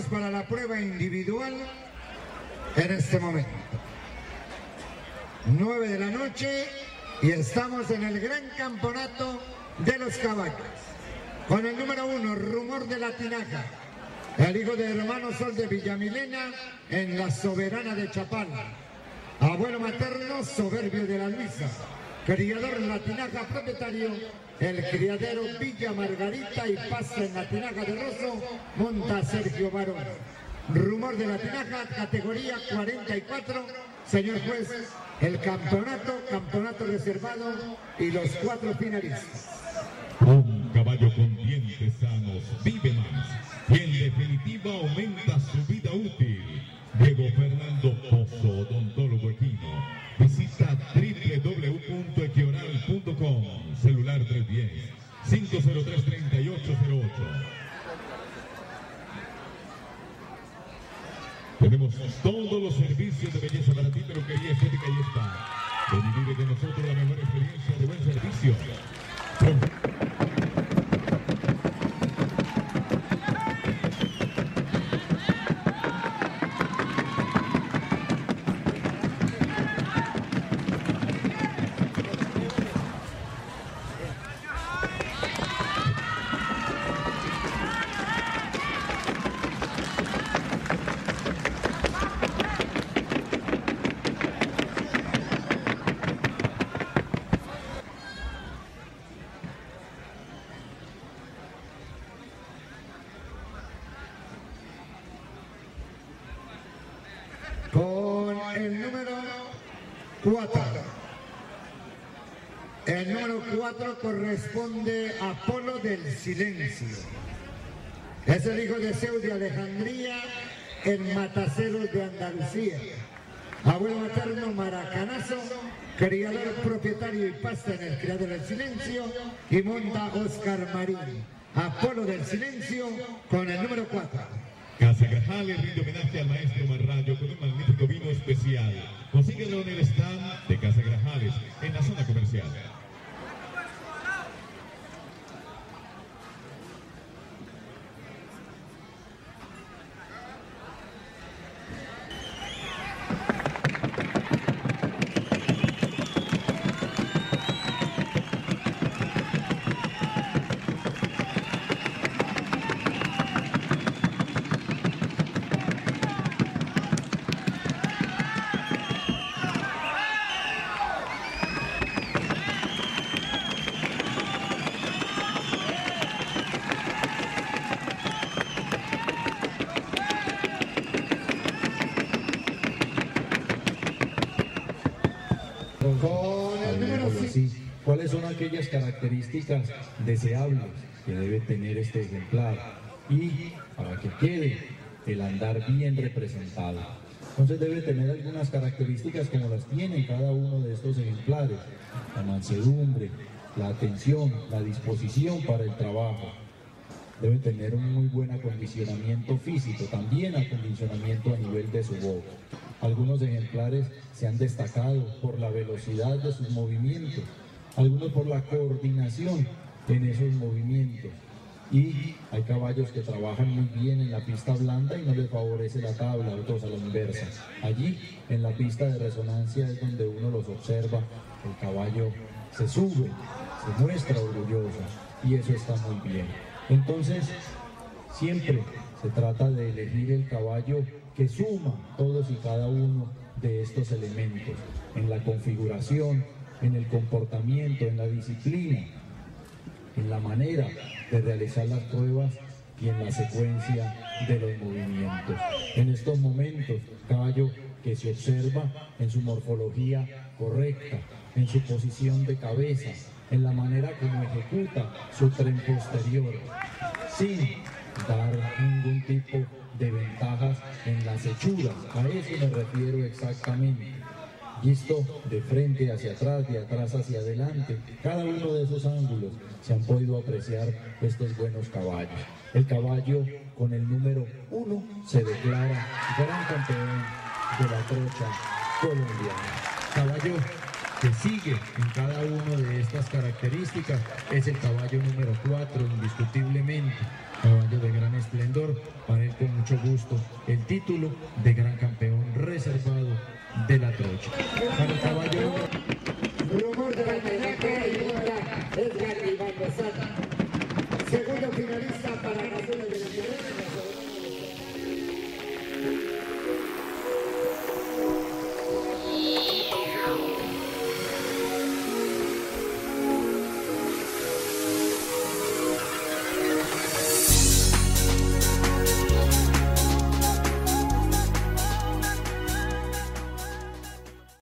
para la prueba individual en este momento. 9 de la noche y estamos en el gran campeonato de los caballos. Con el número uno, Rumor de la Tinaja, el hijo de hermano Sol de Villamilena en la Soberana de Chapala. Abuelo materno, Soberbio de la Luisa. Criador La Tinaja, propietario, el criadero Villa Margarita y pasa en la Tinaja de Rosso, monta Sergio Barón. Rumor de la Tinaja, categoría 44, señor juez, el campeonato, campeonato reservado y los cuatro finalistas. Un caballo con dientes sanos vive más y en definitiva aumenta su vida útil. Diego Fernando Pozo, odontólogo equino. Visita www.equioral.com, celular 310-503-3808. Tenemos todos los servicios de belleza para ti, peluquería estética y spa. Ven y vive de nosotros la mejor experiencia de buen servicio. Con el número 4. El número 4 corresponde a Polo del Silencio. Es el hijo de Zeus de Alejandría, el Mataceros de Andalucía. Abuelo materno Maracanazo, criador propietario y pasta en el criador del silencio y monta Oscar Marín. Apolo del silencio con el número 4. Casa Grajales rinde homenaje al maestro Marrayo con un magnífico vino especial. Consíguelo en el stand de Casa Grajales, en la zona comercial. ¿Cuáles son aquellas características deseables que debe tener este ejemplar? Y para que quede el andar bien representado. Entonces debe tener algunas características como las tiene cada uno de estos ejemplares. La mansedumbre, la atención, la disposición para el trabajo. Debe tener un muy buen acondicionamiento físico, también acondicionamiento a nivel de su boca. Algunos ejemplares se han destacado por la velocidad de sus movimientos, algunos por la coordinación en esos movimientos. Y hay caballos que trabajan muy bien en la pista blanda y no les favorece la tabla, otros a la inversa. Allí, en la pista de resonancia, es donde uno los observa, el caballo se sube, se muestra orgulloso y eso está muy bien. Entonces, siempre se trata de elegir el caballo que suma todos y cada uno de estos elementos en la configuración, en el comportamiento, en la disciplina, en la manera de realizar las pruebas y en la secuencia de los movimientos. En estos momentos, caballo que se observa en su morfología correcta, en su posición de cabeza, en la manera como ejecuta su tren posterior, sin dar ningún tipo de ventajas en las hechuras. A eso me refiero exactamente. Visto de frente hacia atrás, de atrás hacia adelante, cada uno de esos ángulos se han podido apreciar estos buenos caballos. El caballo con el número uno se declara gran campeón de la trocha colombiana. Caballo que sigue en cada una de estas características es el caballo número 4, indiscutiblemente. Caballo de gran esplendor, para él con mucho gusto el título de gran campeón reservado de la trocha. Para el caballo